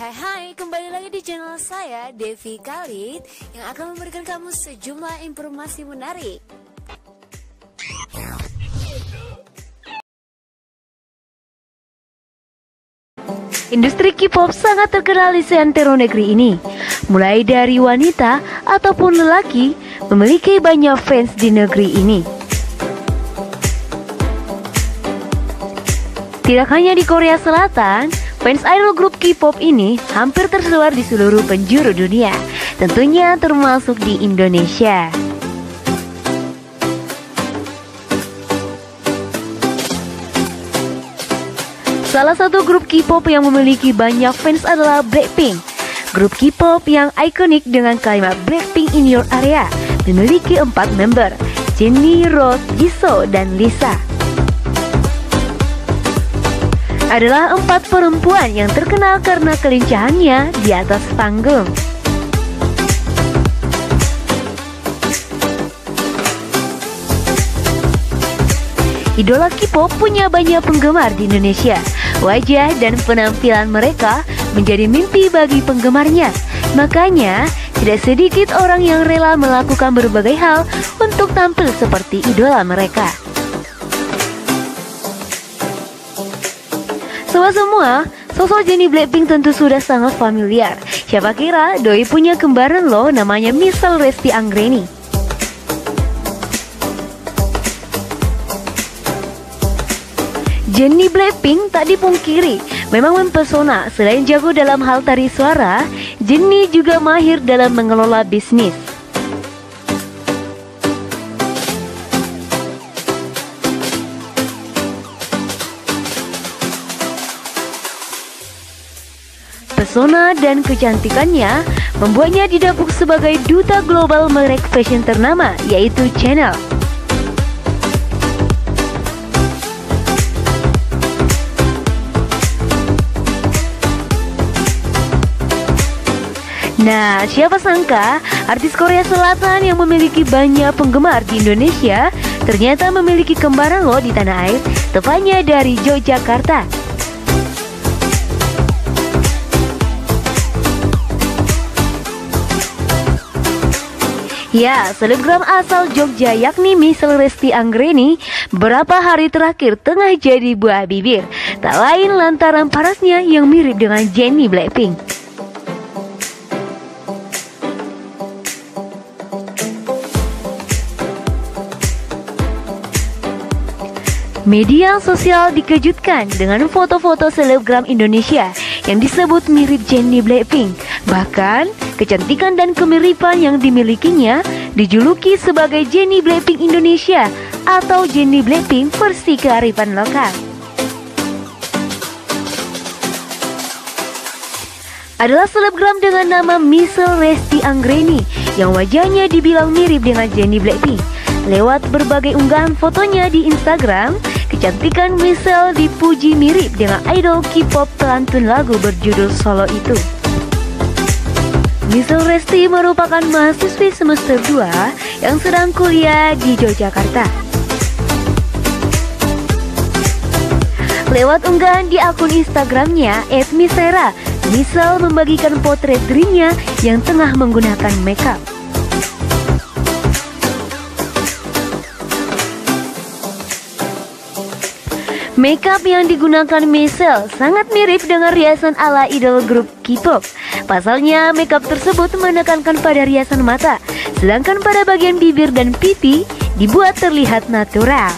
Hai hai kembali lagi di channel saya Devi Khalid yang akan memberikan kamu sejumlah informasi menarik. Industri K-pop sangat terkenal di seantero negeri ini. Mulai dari wanita ataupun lelaki memiliki banyak fans di negeri ini. Tidak hanya di Korea Selatan, fans idol grup K-pop ini hampir tersebar di seluruh penjuru dunia, tentunya termasuk di Indonesia. Salah satu grup K-pop yang memiliki banyak fans adalah Blackpink. Grup K-pop yang ikonik dengan kalimat Blackpink in your area memiliki empat member, Jennie, Rose, Jisoo, dan Lisa. Adalah empat perempuan yang terkenal karena kelincahannya di atas panggung. Idola K-pop punya banyak penggemar di Indonesia. Wajah dan penampilan mereka menjadi mimpi bagi penggemarnya. Makanya, tidak sedikit orang yang rela melakukan berbagai hal untuk tampil seperti idola mereka. Sobat semua, sosok Jennie Blackpink tentu sudah sangat familiar. Siapa kira Doi punya kembaran loh namanya Misal Resti Anggreni. Jennie Blackpink tak dipungkiri memang mempesona. Selain jago dalam hal tari suara, Jennie juga mahir dalam mengelola bisnis. Pesona dan kecantikannya membuatnya didapuk sebagai duta global merek fashion ternama yaitu Chanel. Nah, siapa sangka artis Korea Selatan yang memiliki banyak penggemar di Indonesia ternyata memiliki kembaran loh di tanah air, tepatnya dari Yogyakarta. Ya, selebgram asal Jogja yakni Misel Resti Anggreni beberapa hari terakhir tengah jadi buah bibir. Tak lain lantaran parasnya yang mirip dengan Jennie Blackpink. Media sosial dikejutkan dengan foto-foto selebgram Indonesia yang disebut mirip Jennie Blackpink. Bahkan, kecantikan dan kemiripan yang dimilikinya dijuluki sebagai Jennie Blackpink Indonesia atau Jennie Blackpink versi kearifan lokal. Adalah selebgram dengan nama Misel Resti Anggreni yang wajahnya dibilang mirip dengan Jennie Blackpink. Lewat berbagai unggahan fotonya di Instagram, kecantikan Michelle dipuji mirip dengan idol K-pop pelantun lagu berjudul Solo itu. Michelle Resti merupakan mahasiswi semester 2 yang sedang kuliah di Yogyakarta. Lewat unggahan di akun Instagramnya, @misera, Michelle membagikan potret dirinya yang tengah menggunakan makeup. Makeup yang digunakan Michelle sangat mirip dengan riasan ala idol grup K-pop. Pasalnya, makeup tersebut menekankan pada riasan mata, sedangkan pada bagian bibir dan pipi dibuat terlihat natural.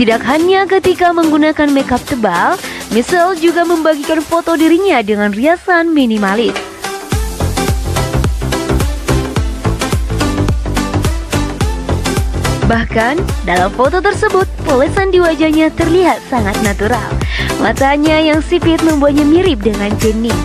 Tidak hanya ketika menggunakan makeup tebal, Michelle juga membagikan foto dirinya dengan riasan minimalis. Bahkan, dalam foto tersebut, polesan di wajahnya terlihat sangat natural. Matanya yang sipit membuatnya mirip dengan Jennie.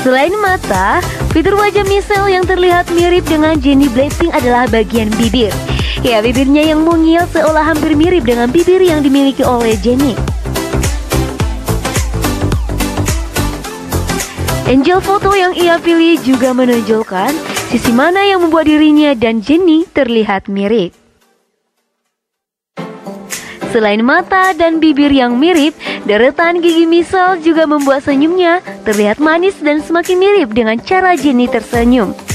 Selain mata, fitur wajah Michelle yang terlihat mirip dengan Jennie Blackpink adalah bagian bibir. Ya, bibirnya yang mungil seolah hampir mirip dengan bibir yang dimiliki oleh Jenny. Angel foto yang ia pilih juga menonjolkan sisi mana yang membuat dirinya dan Jenny terlihat mirip. Selain mata dan bibir yang mirip, deretan gigi misal juga membuat senyumnya terlihat manis dan semakin mirip dengan cara Jenny tersenyum.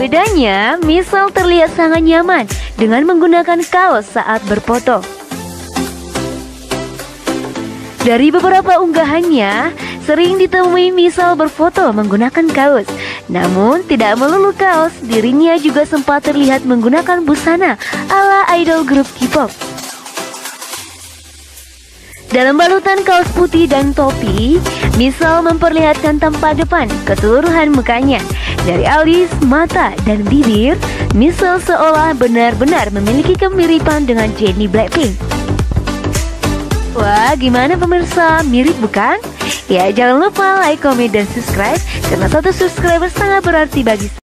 Bedanya, misal terlihat sangat nyaman dengan menggunakan kaos saat berfoto. Dari beberapa unggahannya, sering ditemui misal berfoto menggunakan kaos. Namun, tidak melulu kaos, dirinya juga sempat terlihat menggunakan busana ala idol grup K-pop. Dalam balutan kaos putih dan topi, Misal memperlihatkan tampak depan keseluruhan mukanya. Dari alis, mata, dan bibir, Misal seolah benar-benar memiliki kemiripan dengan Jennie Blackpink. Wah, gimana pemirsa? Mirip bukan? Ya, jangan lupa like, comment, dan subscribe karena satu subscriber sangat berarti bagi